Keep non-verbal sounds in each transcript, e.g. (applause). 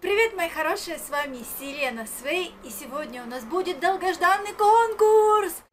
Привет, мои хорошие, с вами Селена Свей, и сегодня у нас будет долгожданный конкурс!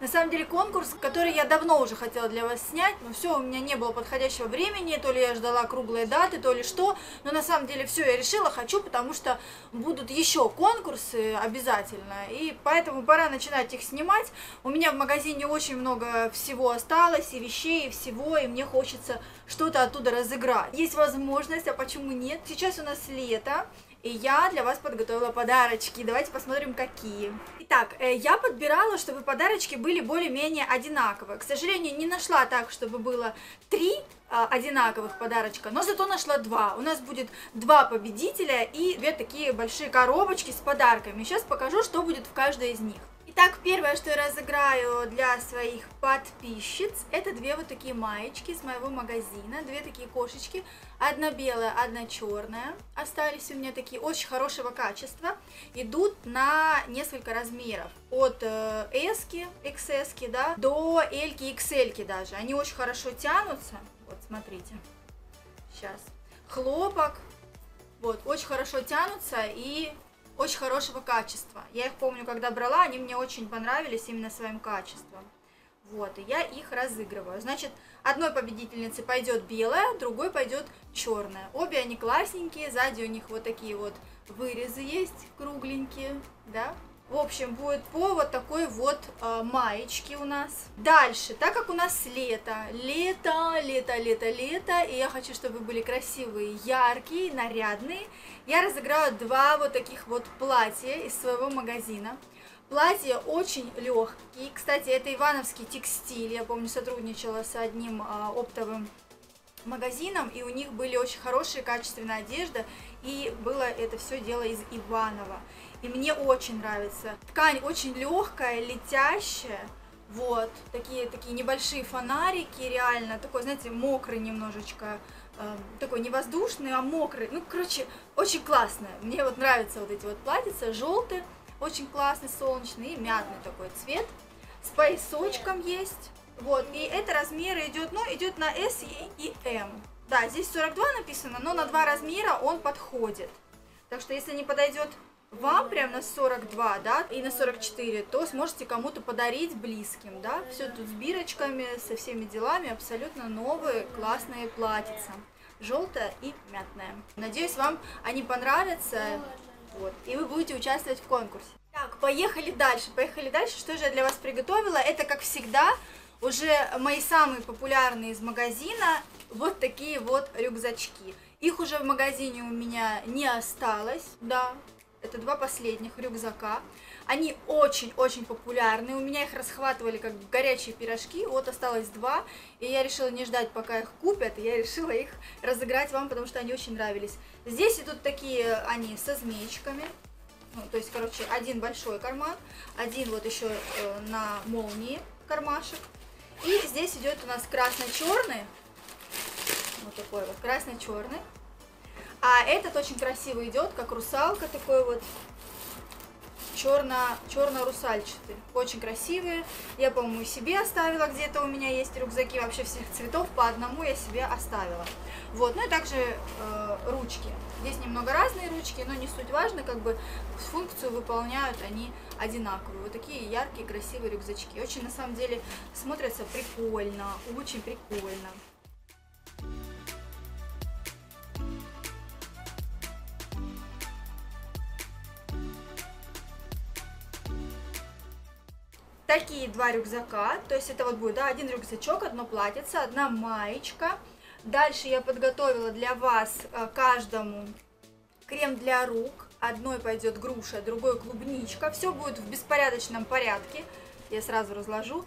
На самом деле конкурс, который я давно уже хотела для вас снять, но все, у меня не было подходящего времени, то ли я ждала круглые даты, то ли что, но на самом деле все я решила, хочу, потому что будут еще конкурсы обязательно, и поэтому пора начинать их снимать. У меня в магазине очень много всего осталось, и вещей, и всего, и мне хочется что-то оттуда разыграть. Есть возможность, а почему нет? Сейчас у нас лето, и я для вас подготовила подарочки. Давайте посмотрим, какие. Итак, э, я подбирала, чтобы подарочки были более-менее одинаковые. К сожалению, не нашла так, чтобы было три а, одинаковых подарочка, но зато нашла два. У нас будет два победителя и две такие большие коробочки с подарками. Сейчас покажу, что будет в каждой из них. Итак, первое, что я разыграю для своих подписчиц, это две вот такие маечки из моего магазина, две такие кошечки, одна белая, одна черная, остались у меня такие очень хорошего качества, идут на несколько размеров, от э, S, XS, да, до L, XL даже, они очень хорошо тянутся, вот смотрите, сейчас, хлопок, вот, очень хорошо тянутся и очень хорошего качества. Я их помню, когда брала, они мне очень понравились именно своим качеством. Вот, и я их разыгрываю. Значит, одной победительнице пойдет белая, другой пойдет черная. Обе они классненькие, сзади у них вот такие вот вырезы есть, кругленькие, да, в общем, будет по вот такой вот э, маечке у нас. Дальше, так как у нас лето, лето, лето, лето, лето, и я хочу, чтобы были красивые, яркие, нарядные, я разыграю два вот таких вот платья из своего магазина. Платья очень легкие. Кстати, это ивановский текстиль. Я помню, сотрудничала с одним э, оптовым магазином, и у них были очень хорошие качественная одежда, и было это все дело из Иванова и мне очень нравится. Ткань очень легкая, летящая, вот, такие, такие небольшие фонарики, реально, такой, знаете, мокрый немножечко, э, такой не воздушный, а мокрый, ну, короче, очень классно, мне вот нравятся вот эти вот платьица, желтый, очень классный, солнечный и мятный такой цвет, с поясочком есть, вот, и это размеры идет, ну, идет на S и M, да, здесь 42 написано, но на два размера он подходит, так что если не подойдет вам прям на 42, да, и на 44, то сможете кому-то подарить близким, да. Все тут с бирочками, со всеми делами, абсолютно новые классные платьица. Желтая и мятная. Надеюсь, вам они понравятся, вот, и вы будете участвовать в конкурсе. Так, поехали дальше, поехали дальше. Что же я для вас приготовила? Это, как всегда, уже мои самые популярные из магазина, вот такие вот рюкзачки. Их уже в магазине у меня не осталось, да, это два последних рюкзака. Они очень-очень популярны. У меня их расхватывали как горячие пирожки. Вот осталось два. И я решила не ждать, пока их купят. Я решила их разыграть вам, потому что они очень нравились. Здесь идут такие они со змеечками. Ну, то есть, короче, один большой карман, один вот еще э, на молнии кармашек. И здесь идет у нас красно-черный. Вот такой вот красно-черный. А этот очень красиво идет, как русалка такой вот черно, черно-русальчатый. Очень красивые. Я, по-моему, себе оставила где-то у меня есть рюкзаки вообще всех цветов. По одному я себе оставила. Вот, ну и также э, ручки. Здесь немного разные ручки, но не суть важно, как бы функцию выполняют они одинаковые. Вот такие яркие, красивые рюкзачки. Очень, на самом деле, смотрятся прикольно, очень прикольно. Такие два рюкзака, то есть это вот будет, да, один рюкзачок, одно платьице, одна маечка. Дальше я подготовила для вас э, каждому крем для рук. Одной пойдет груша, другой клубничка. Все будет в беспорядочном порядке. Я сразу разложу.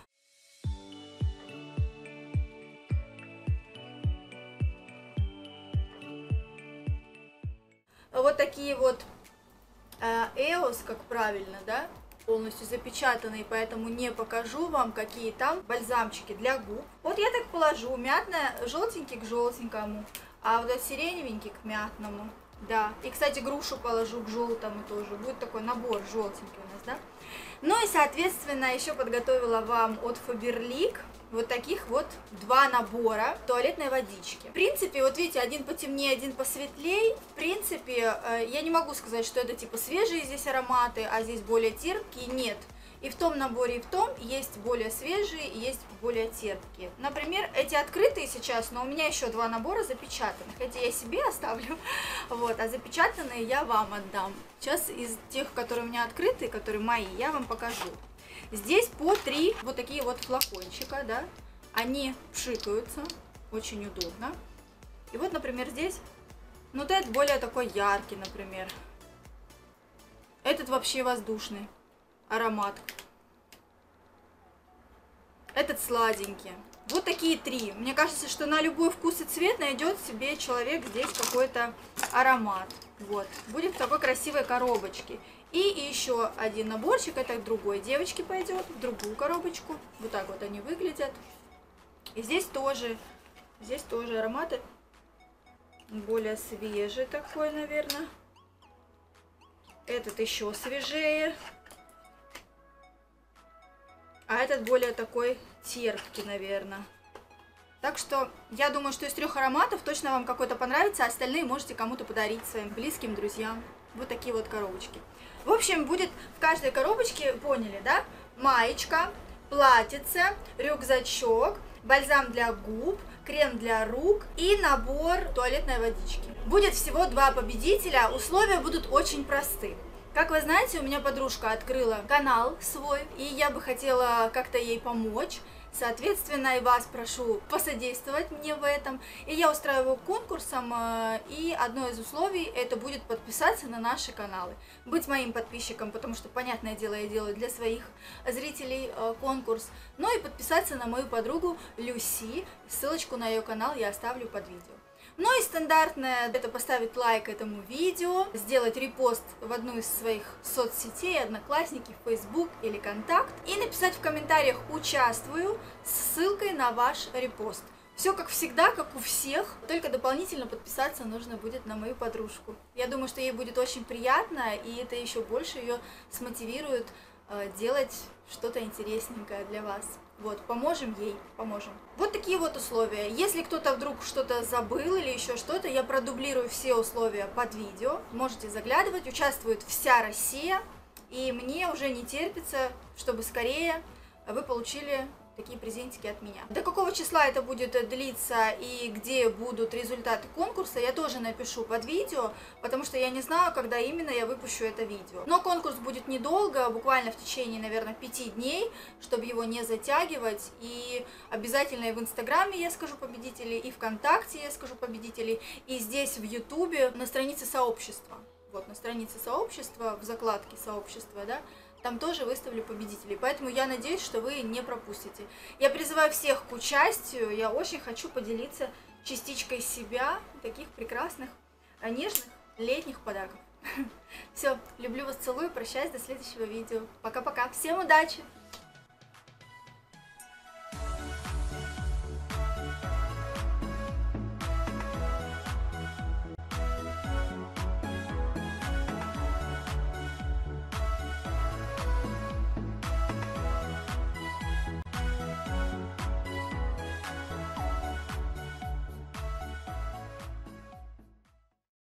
Вот такие вот э, как правильно, да, полностью запечатанный, поэтому не покажу вам, какие там бальзамчики для губ. Вот я так положу, мятное, желтенький к желтенькому, а вот сиреневенький к мятному. Да, и, кстати, грушу положу к желтому тоже. Будет такой набор желтенький у нас, да? Ну и, соответственно, еще подготовила вам от Faberlic вот таких вот два набора туалетной водички. В принципе, вот видите, один потемнее, один посветлее. В принципе, э, я не могу сказать, что это типа свежие здесь ароматы, а здесь более терпкие. Нет. И в том наборе, и в том есть более свежие, и есть более терпкие. Например, эти открытые сейчас, но у меня еще два набора запечатанных. Эти я себе оставлю, (laughs) вот, а запечатанные я вам отдам. Сейчас из тех, которые у меня открытые, которые мои, я вам покажу. Здесь по три вот такие вот флакончика, да, они пшикаются, очень удобно. И вот, например, здесь, ну, этот более такой яркий, например. Этот вообще воздушный аромат. Этот сладенький. Вот такие три. Мне кажется, что на любой вкус и цвет найдет себе человек здесь какой-то аромат. Вот. Будет в такой красивой коробочке. И еще один наборчик, это другой девочке пойдет, в другую коробочку. Вот так вот они выглядят. И здесь тоже, здесь тоже ароматы более свежий такой, наверное. Этот еще свежее. А этот более такой терпкий, наверное. Так что я думаю, что из трех ароматов точно вам какой-то понравится, а остальные можете кому-то подарить своим близким, друзьям. Вот такие вот коробочки. В общем, будет в каждой коробочке, поняли, да? Маечка, платьице, рюкзачок, бальзам для губ, крем для рук и набор туалетной водички. Будет всего два победителя, условия будут очень просты. Как вы знаете, у меня подружка открыла канал свой, и я бы хотела как-то ей помочь. Соответственно, и вас прошу посодействовать мне в этом. И я устраиваю конкурсом, э, и одно из условий это будет подписаться на наши каналы. Быть моим подписчиком, потому что, понятное дело, я делаю для своих зрителей э, конкурс. Ну и подписаться на мою подругу Люси. Ссылочку на ее канал я оставлю под видео. Ну и стандартное это поставить лайк этому видео, сделать репост в одну из своих соцсетей, Одноклассники, Facebook или Контакт и написать в комментариях «Участвую» с ссылкой на ваш репост. Все как всегда, как у всех, только дополнительно подписаться нужно будет на мою подружку. Я думаю, что ей будет очень приятно, и это еще больше ее смотивирует э, делать что-то интересненькое для вас. Вот, поможем ей, поможем. Вот такие вот условия. Если кто-то вдруг что-то забыл или еще что-то, я продублирую все условия под видео. Можете заглядывать, участвует вся Россия. И мне уже не терпится, чтобы скорее вы получили такие презентики от меня. До какого числа это будет длиться и где будут результаты конкурса, я тоже напишу под видео, потому что я не знаю, когда именно я выпущу это видео. Но конкурс будет недолго, буквально в течение, наверное, пяти дней, чтобы его не затягивать. И обязательно и в Инстаграме я скажу победителей, и ВКонтакте я скажу победителей, и здесь в Ютубе на странице сообщества. Вот, на странице сообщества, в закладке сообщества, да, там тоже выставлю победителей. Поэтому я надеюсь, что вы не пропустите. Я призываю всех к участию. Я очень хочу поделиться частичкой себя, таких прекрасных, а, нежных летних подарков. (laughs) Все, люблю вас, целую, прощаюсь, до следующего видео. Пока-пока, всем удачи!